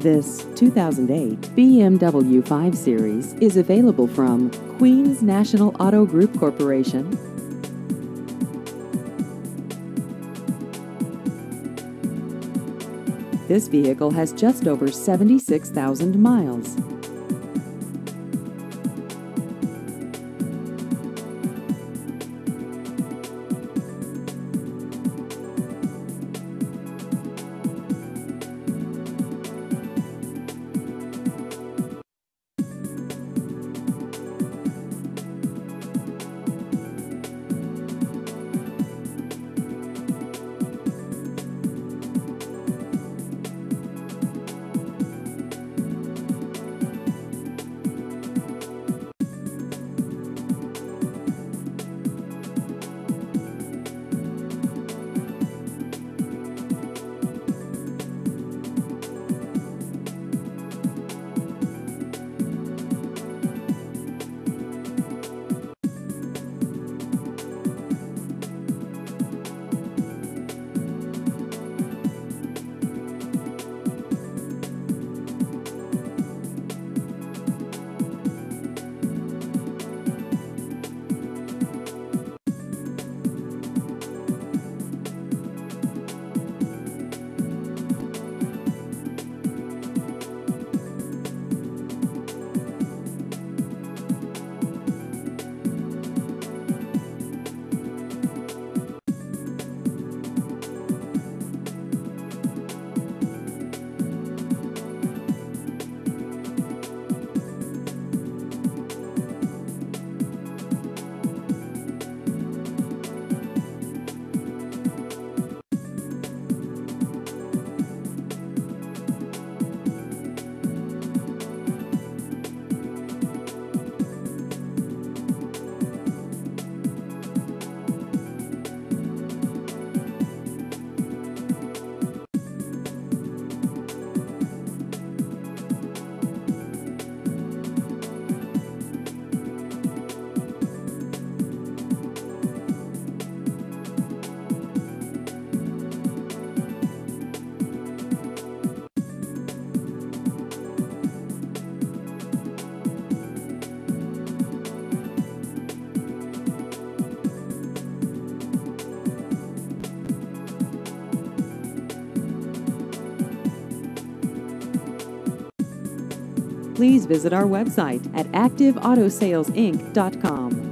This 2008 BMW 5 Series is available from Queens National Auto Group Corporation. This vehicle has just over 76,000 miles. Please visit our website at activeautosalesinc.com.